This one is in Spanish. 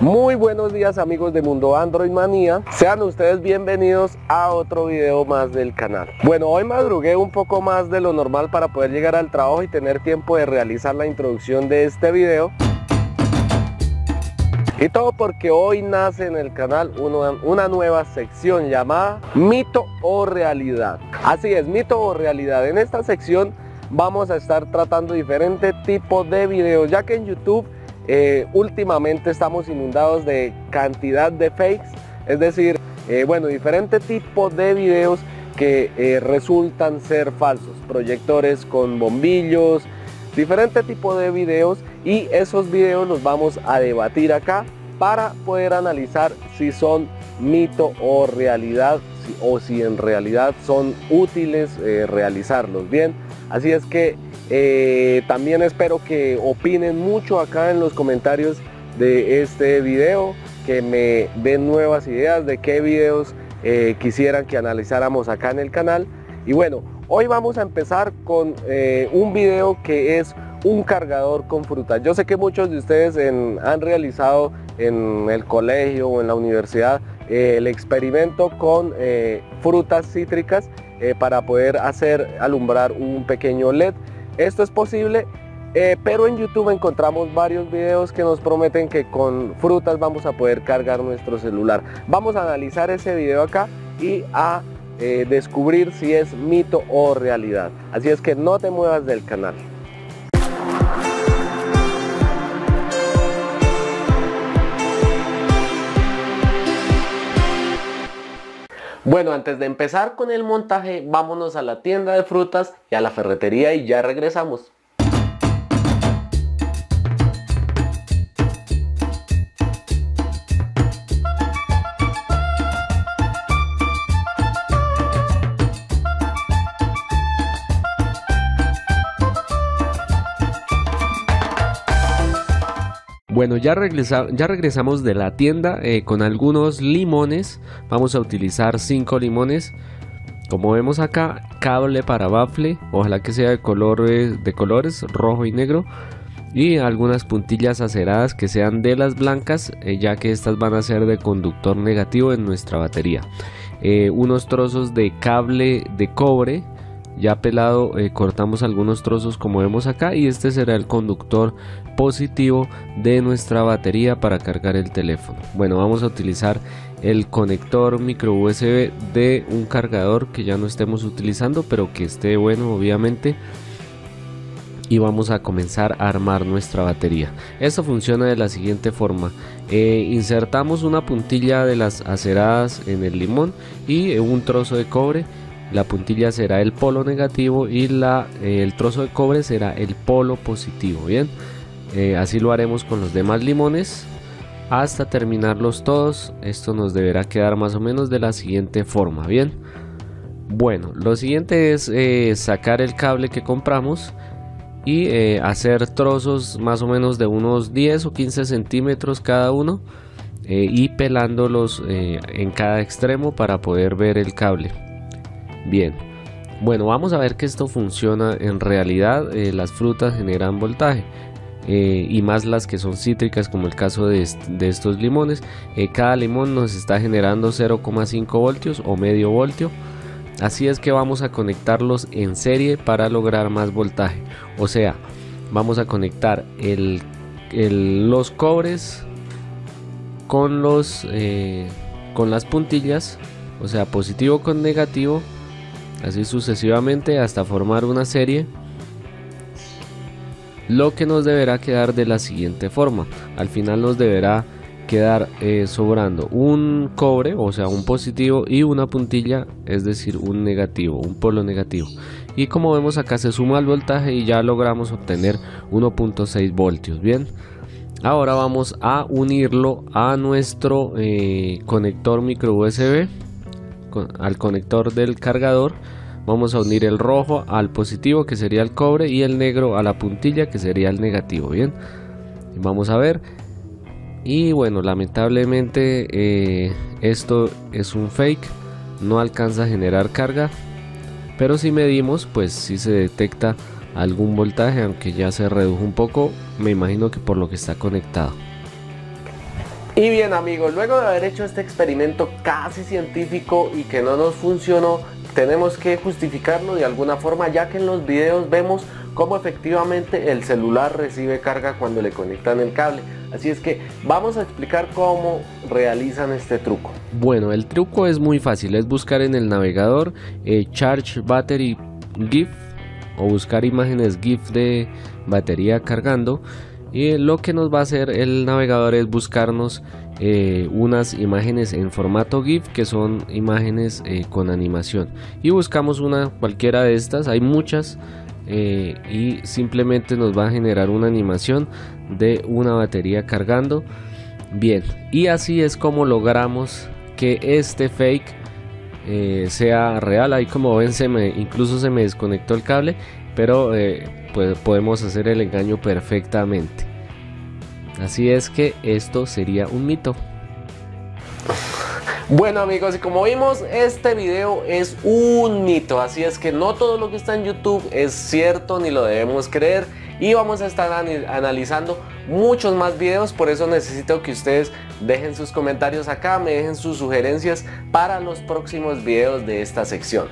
Muy buenos días amigos de Mundo Android Manía, sean ustedes bienvenidos a otro video más del canal. Bueno, hoy madrugué un poco más de lo normal para poder llegar al trabajo y tener tiempo de realizar la introducción de este video. Y todo porque hoy nace en el canal una, una, nueva sección llamada Mito o Realidad. Así es, Mito o Realidad. En esta sección vamos a estar tratando diferentes tipos de videos, ya que en YouTube eh, últimamente estamos inundados de cantidad de fakes, es decir, eh, bueno, diferentes tipos de videos que eh, resultan ser falsos, proyectores con bombillos, diferente tipo de videos y esos videos los vamos a debatir acá para poder analizar si son mito o realidad o si en realidad son útiles realizarlos. Bien así es que eh, también espero que opinen mucho acá en los comentarios de este video, que me den nuevas ideas de qué videos eh, quisieran que analizáramos acá en el canal. Y bueno, hoy vamos a empezar con eh, un video que es un cargador con frutas. Yo sé que muchos de ustedes han realizado en el colegio o en la universidad el experimento con frutas cítricas para poder hacer alumbrar un pequeño LED. Esto es posible, eh, pero en YouTube encontramos varios videos que nos prometen que con frutas vamos a poder cargar nuestro celular. Vamos a analizar ese video acá y a eh, descubrir si es mito o realidad. Así es que no te muevas del canal. Bueno, antes de empezar con el montaje, vámonos a la tienda de frutas y a la ferretería y ya regresamos. Bueno, ya, ya regresamos de la tienda eh, con algunos limones. Vamos a utilizar 5 limones. Como vemos acá, cable para bafle. Ojalá que sea de, colores, de colores rojo y negro. Y algunas puntillas aceradas que sean de las blancas, eh, ya que estas van a ser de conductor negativo en nuestra batería. Eh, unos trozos de cable de cobre ya pelado cortamos algunos trozos como vemos acá y este será el conductor positivo de nuestra batería para cargar el teléfono. Bueno, vamos a utilizar el conector micro USB de un cargador que ya no estemos utilizando, pero que esté bueno obviamente. Y vamos a comenzar a armar nuestra batería. Esto funciona de la siguiente forma. Eh, insertamos una puntilla de las aceradas en el limón y un trozo de cobre la puntilla será el polo negativo y la, eh, el trozo de cobre será el polo positivo bien eh, así lo haremos con los demás limones hasta terminarlos todos. Esto nos deberá quedar más o menos de la siguiente forma. Bien. Bueno, lo siguiente es eh, sacar el cable que compramos y hacer trozos más o menos de unos 10 o 15 centímetros cada uno y pelándolos en cada extremo para poder ver el cable. Bien. Bueno, vamos a ver que esto funciona en realidad. las frutas generan voltaje. Eh, y más las que son cítricas como el caso de, estos limones. Eh, cada limón nos está generando 0,5 voltios o medio voltio. Así es que vamos a conectarlos en serie para lograr más voltaje. O sea, vamos a conectar los cobres con, los, eh, con las puntillas. O sea, positivo con negativo. Así sucesivamente hasta formar una serie lo que nos deberá quedar de la siguiente forma. Al final nos deberá quedar eh, sobrando un cobre, o sea, un positivo y una puntilla, es decir, un negativo, un polo negativo. Y como vemos acá se suma el voltaje y ya logramos obtener 1.6 voltios. Bien, ahora vamos a unirlo a nuestro eh, conector micro USB, al conector del cargador Vamos a unir el rojo al positivo que sería el cobre y el negro a la puntilla que sería el negativo. Bien, vamos a ver. Y bueno, lamentablemente eh, esto es un fake, no alcanza a generar carga. Pero si medimos, pues si se detecta algún voltaje, aunque ya se redujo un poco, me imagino que por lo que está conectado. Y bien amigos, luego de haber hecho este experimento casi científico y que no nos funcionó, tenemos que justificarlo de alguna forma ya que en los videos vemos cómo efectivamente el celular recibe carga cuando le conectan el cable. Así es que vamos a explicar cómo realizan este truco. Bueno, el truco es muy fácil, es buscar en el navegador eh, Charge Battery GIF o buscar imágenes GIF de batería cargando y lo que nos va a hacer el navegador es buscarnos eh, unas imágenes en formato GIF que son imágenes eh, con animación. Y buscamos una cualquiera de estas hay muchas eh, y simplemente nos va a generar una animación de una batería cargando. Bien y así es como logramos que este fake sea real. Ahí como ven se me incluso se me desconectó el cable pero pues podemos hacer el engaño perfectamente. Así es que esto sería un mito. Bueno amigos, y como vimos, este video es un mito, así es que no todo lo que está en YouTube es cierto ni lo debemos creer y vamos a estar analizando muchos más videos, por eso necesito que ustedes dejen sus comentarios acá, me dejen sus sugerencias para los próximos videos de esta sección.